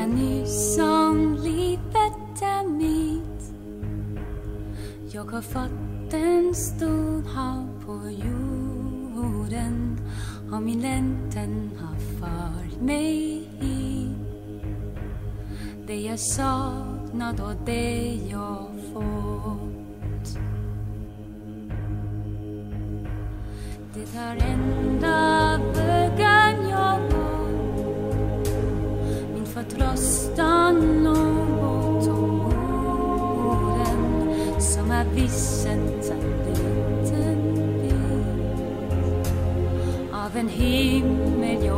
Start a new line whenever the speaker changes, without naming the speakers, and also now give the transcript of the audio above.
Känna nu som livet är mitt. Jag har fått en stor hav på jorden och min längtan har fört mig hit. Det jag saknat och det jag fått. Det har ändrat som är vissens en liten bit av en himmel